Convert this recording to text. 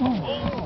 Oh.